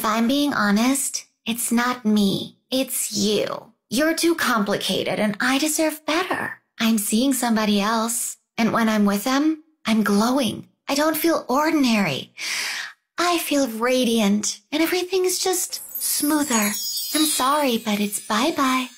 If I'm being honest, it's not me. It's you. You're too complicated and I deserve better. I'm seeing somebody else. And when I'm with them, I'm glowing. I don't feel ordinary. I feel radiant and everything's just smoother. I'm sorry, but it's bye bye.